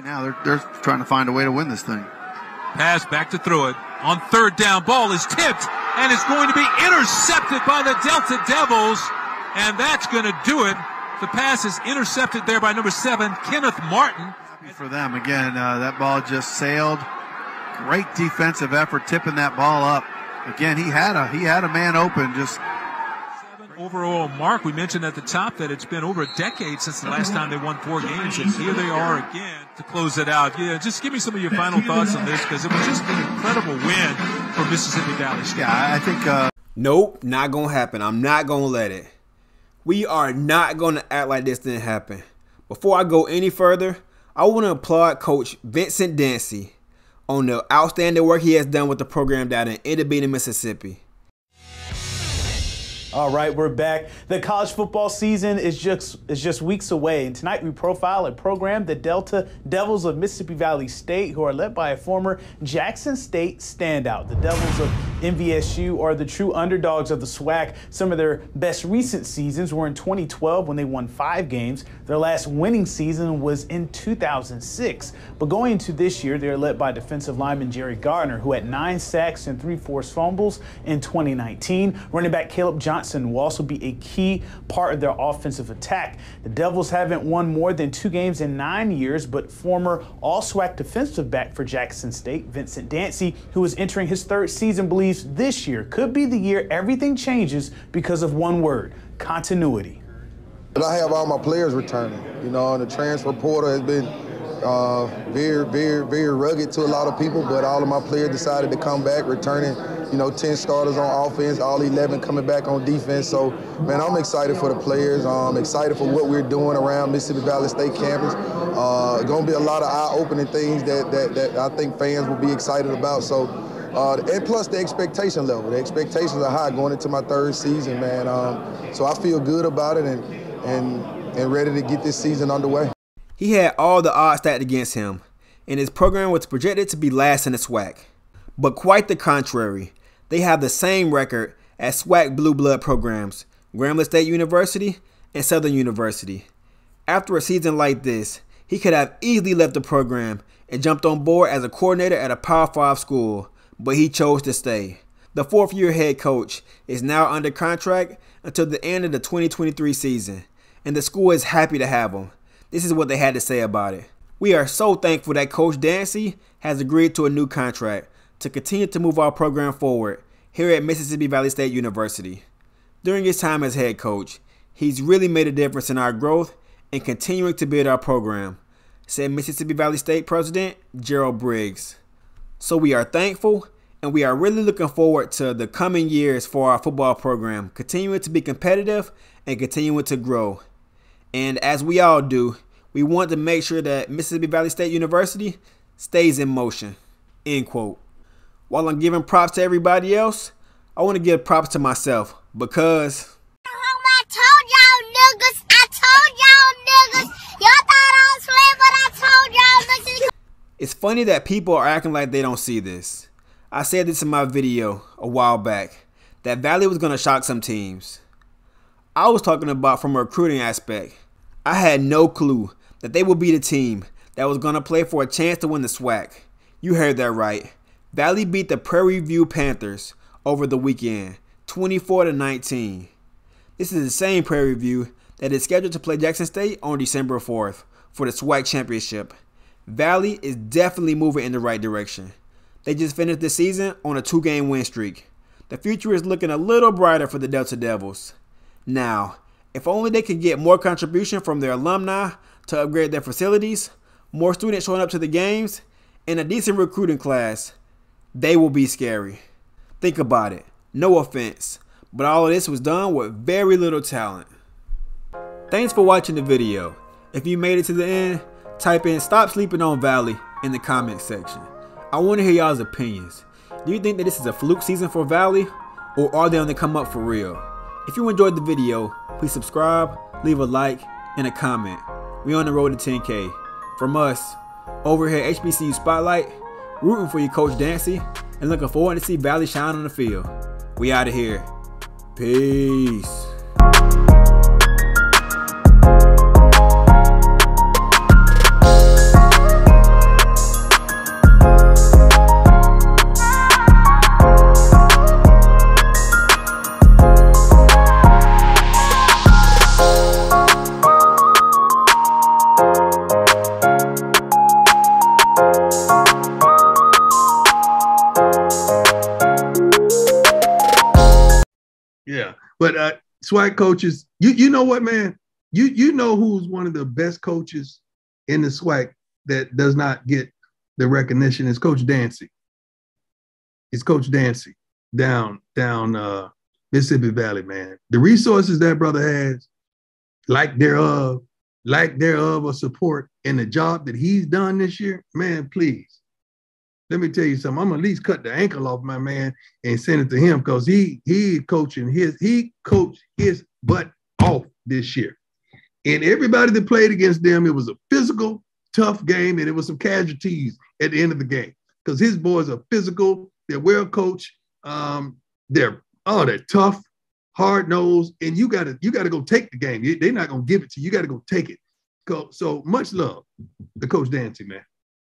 Right now, they're, they're trying to find a way to win this thing. Pass back to throw it. On third down, ball is tipped and it's going to be intercepted by the Delta Devils. And that's going to do it. The pass is intercepted there by number seven, Kenneth Martin. For them, again, uh, that ball just sailed. Great defensive effort, tipping that ball up. Again, he had a he had a man open, just overall mark. We mentioned at the top that it's been over a decade since the last time they won four games, and here they are again to close it out. Yeah, just give me some of your final thoughts on this because it was just an incredible win for Mississippi Valley State. Yeah, I think. Uh... Nope, not gonna happen. I'm not gonna let it. We are not gonna act like this didn't happen. Before I go any further, I want to applaud Coach Vincent Dancy on the outstanding work he has done with the program down in Itta Mississippi. All right, we're back. The college football season is just is just weeks away, and tonight we profile a program, the Delta Devils of Mississippi Valley State, who are led by a former Jackson State standout. The Devils of MVSU are the true underdogs of the SWAC. Some of their best recent seasons were in 2012 when they won five games. Their last winning season was in 2006. But going into this year, they're led by defensive lineman Jerry Gardner, who had nine sacks and three forced fumbles in 2019. Running back Caleb Johnson will also be a key part of their offensive attack. The Devils haven't won more than two games in nine years, but former All SWAC defensive back for Jackson State, Vincent Dancy, who is entering his third season, believes this year could be the year everything changes because of one word continuity. But I have all my players returning, you know, and the transfer portal has been uh, very, very, very rugged to a lot of people, but all of my players decided to come back, returning, you know, 10 starters on offense, all 11 coming back on defense. So, man, I'm excited for the players. I'm excited for what we're doing around Mississippi Valley State campus. Uh, going to be a lot of eye-opening things that, that, that I think fans will be excited about. So, uh, and plus the expectation level. The expectations are high going into my third season, man. Um, so I feel good about it and, and, and ready to get this season underway. He had all the odds stacked against him, and his program was projected to be last in the SWAC. But quite the contrary, they have the same record as SWAC blue blood programs, Grambling State University and Southern University. After a season like this, he could have easily left the program and jumped on board as a coordinator at a Power 5 school, but he chose to stay. The fourth year head coach is now under contract until the end of the 2023 season, and the school is happy to have him. This is what they had to say about it. We are so thankful that Coach Dancy has agreed to a new contract to continue to move our program forward here at Mississippi Valley State University. During his time as head coach, he's really made a difference in our growth and continuing to build our program, said Mississippi Valley State President Jerryl Briggs. So we are thankful and we are really looking forward to the coming years for our football program, continuing to be competitive and continuing to grow. And as we all do, we want to make sure that Mississippi Valley State University stays in motion. End quote. While I'm giving props to everybody else, I want to give props to myself because. It's funny that people are acting like they don't see this. I said this in my video a while back that Valley was going to shock some teams. I was talking about from a recruiting aspect. I had no clue that they would be the team that was going to play for a chance to win the SWAC. You heard that right. Valley beat the Prairie View Panthers over the weekend, 24 to 19. This is the same Prairie View that is scheduled to play Jackson State on December 4th for the SWAC championship. Valley is definitely moving in the right direction. They just finished the season on a two-game win streak. The future is looking a little brighter for the Delta Devils. Now, if only they could get more contribution from their alumni to upgrade their facilities, more students showing up to the games, and a decent recruiting class, they will be scary. Think about it. No offense, but all of this was done with very little talent. Thanks for watching the video. If you made it to the end, type in stop sleeping on Valley in the comment section. I want to hear y'all's opinions. Do you think that this is a fluke season for Valley or are they on the come up for real? If you enjoyed the video, please subscribe, leave a like, and a comment. We on the road to 10K. From us, over here at HBCU Spotlight, rooting for you Coach Dancy, and looking forward to see Valley shine on the field. We out of here. Peace. SWAC coaches, you you know what, man? You you know who's one of the best coaches in the SWAC that does not get the recognition is Coach Dancy. It's Coach Dancy down down uh, Mississippi Valley, man. The resources that brother has, like thereof, like thereof of support in the job that he's done this year, man, please. Let me tell you something. I'm gonna at least cut the ankle off my man and send it to him because he he coaching his he coached his butt off this year. And everybody that played against them, it was a physical, tough game, and it was some casualties at the end of the game because his boys are physical, they're well coached, um, they're oh they're tough, hard nosed, and you gotta you gotta go take the game. They're not gonna give it to you. You gotta go take it. So much love to Coach Dancy, man.